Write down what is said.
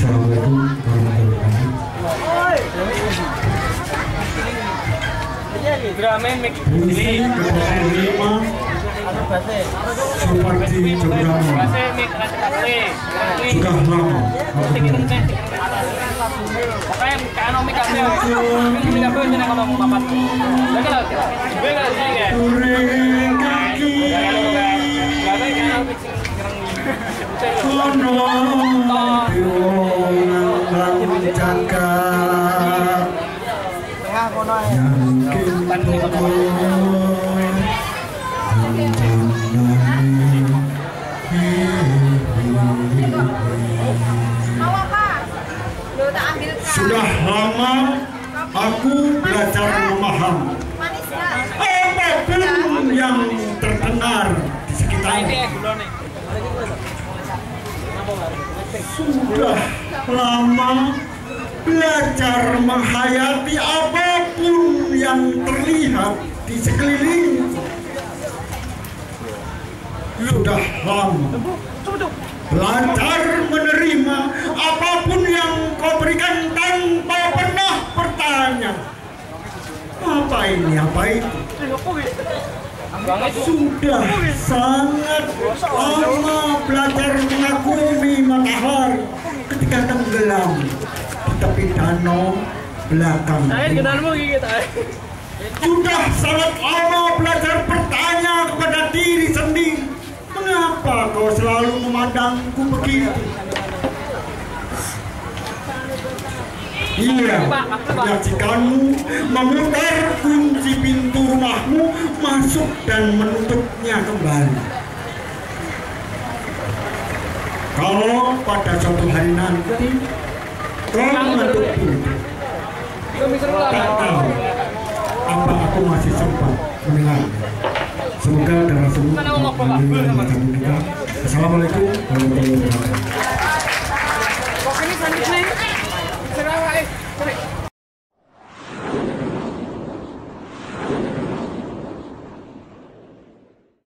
Assalamualaikum warahmatullahi wabarakatuh. Fungsi ketua lima Supardi Jobramo sudah lama Kuring Sudah lama aku belajar nggak? apa pun yang terdengar di sekitarnya. Sudah lama belajar menghayati terlihat di sekeliling. Sudah lama belajar menerima apa pun yang kau berikan tanpa pernah bertanya. Apa ini? Apa itu? Sudah sangat lama belajar mengagumi matahari ketika tenggelam di danau belakang. Sudah sangat lama belajar bertanya kepada diri sendiri. Mengapa kau selalu memandangku begitu? Iya, menyaksikanmu memutar kunci pintu rumahmu masuk dan menutupnya kembali. Kalau pada suatu hari nanti kau menutup pintu, tak tahu aku masih sempat mendengar. Semoga dalam semua kita. Assalamualaikum warahmatullahi wabarakatuh.